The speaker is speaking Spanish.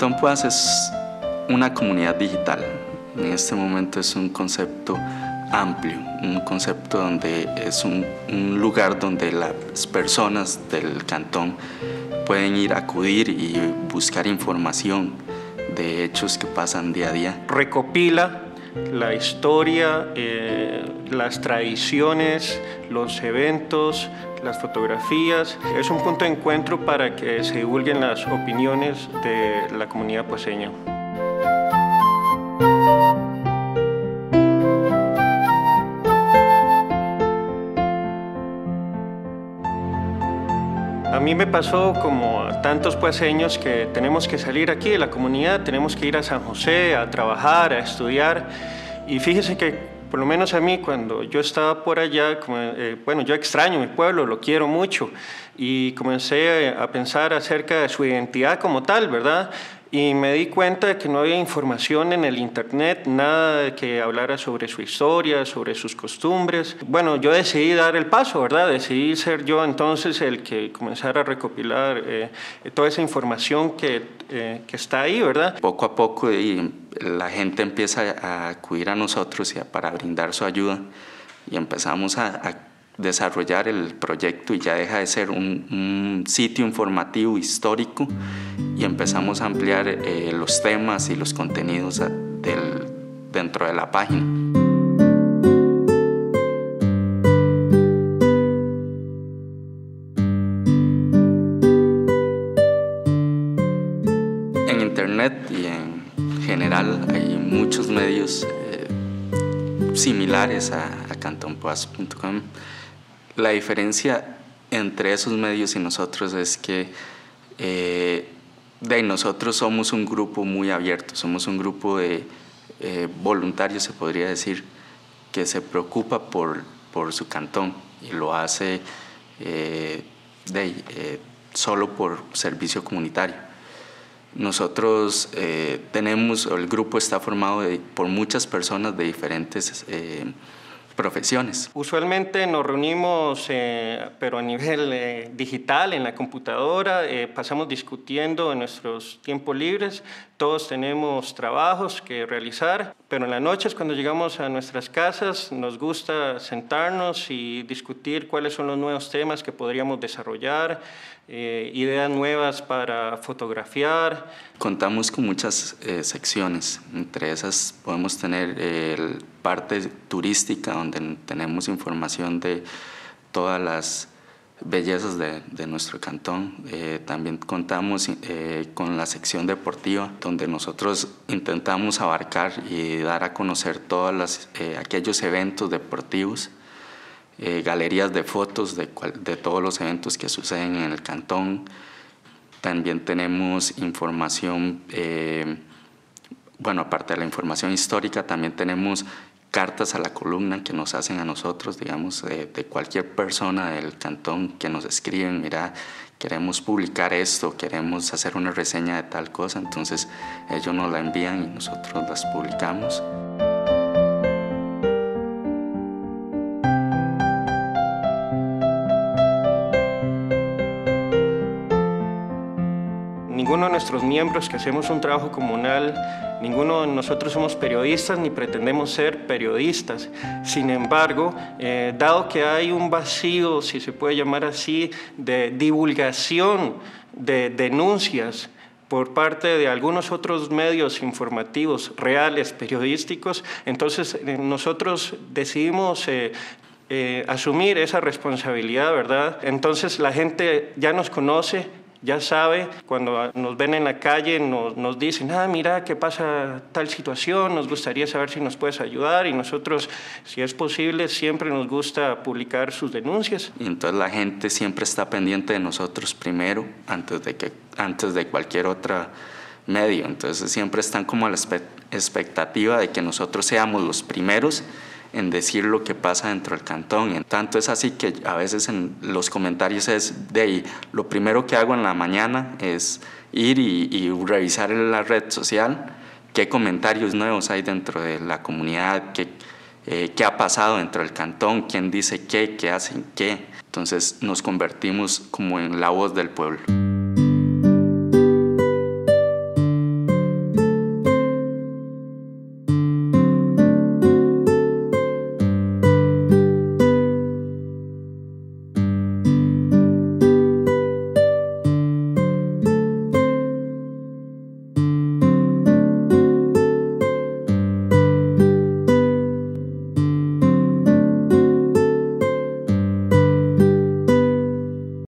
Cantón Puas es una comunidad digital. En este momento es un concepto amplio, un concepto donde es un, lugar donde las personas del cantón pueden ir a acudir y buscar información de hechos que pasan día a día. Recopila la historia, eh, las tradiciones, los eventos, las fotografías. Es un punto de encuentro para que se divulguen las opiniones de la comunidad poseña. A mí me pasó como a tantos pueseños que tenemos que salir aquí de la comunidad, tenemos que ir a San José a trabajar, a estudiar. Y fíjese que por lo menos a mí cuando yo estaba por allá, eh, bueno, yo extraño mi pueblo, lo quiero mucho y comencé a pensar acerca de su identidad como tal, ¿verdad? Y me di cuenta de que no había información en el internet, nada que hablara sobre su historia, sobre sus costumbres. Bueno, yo decidí dar el paso, ¿verdad? Decidí ser yo entonces el que comenzara a recopilar eh, toda esa información que, eh, que, está ahí, ¿verdad? Poco a poco y la gente empieza a acudir a nosotros y para brindar su ayuda y empezamos a, a desarrollar el proyecto y ya deja de ser un, sitio informativo histórico y empezamos a ampliar eh, los temas y los contenidos del, dentro de la página. En Internet y en general hay muchos medios eh, similares a, a cantonpoas.com la diferencia entre esos medios y nosotros es que eh, de nosotros somos un grupo muy abierto, somos un grupo de eh, voluntarios, se podría decir, que se preocupa por, por su cantón y lo hace eh, de, solo por servicio comunitario. Nosotros tenemos, el grupo está formado por muchas personas de diferentes profesiones. Usualmente nos reunimos, eh, pero a nivel eh, digital, en la computadora, eh, pasamos discutiendo en nuestros tiempos libres, todos tenemos trabajos que realizar, pero en las noches cuando llegamos a nuestras casas nos gusta sentarnos y discutir cuáles son los nuevos temas que podríamos desarrollar, ideas nuevas para fotografiar. Contamos con muchas secciones, entre esas podemos tener el parte turística donde tenemos información de todas las bellezas de, nuestro cantón. Eh, también contamos eh, con la sección deportiva, donde nosotros intentamos abarcar y dar a conocer todos eh, aquellos eventos deportivos, galerías de fotos de, de todos los eventos que suceden en el cantón. También tenemos información, bueno, aparte de la información histórica, también tenemos cartas a la columna que nos hacen a nosotros, digamos, de, cualquier persona del cantón que nos escriben, mira, queremos publicar esto, queremos hacer una reseña de tal cosa, entonces ellos nos la envían y nosotros las publicamos. Ninguno de nuestros miembros que hacemos un trabajo comunal Ninguno de nosotros somos periodistas ni pretendemos ser periodistas. Sin embargo, eh, dado que hay un vacío, si se puede llamar así, de divulgación de denuncias por parte de algunos otros medios informativos reales, periodísticos, entonces eh, nosotros decidimos eh, asumir esa responsabilidad, ¿verdad? Entonces la gente ya nos conoce, ya sabe, cuando nos ven en la calle nos, nos, dicen, ah, mira, ¿qué pasa tal situación? Nos gustaría saber si nos puedes ayudar y nosotros, si es posible, siempre nos gusta publicar sus denuncias. Y entonces la gente siempre está pendiente de nosotros primero, antes de, que, antes de cualquier otro medio. Entonces siempre están como a la expectativa de que nosotros seamos los primeros en decir lo que pasa dentro del cantón. Tanto es así que a veces en los comentarios es de ahí, lo primero que hago en la mañana es ir y, revisar en la red social qué comentarios nuevos hay dentro de la comunidad, qué, eh, qué ha pasado dentro del cantón, quién dice qué, qué hacen qué. Entonces nos convertimos como en la voz del pueblo.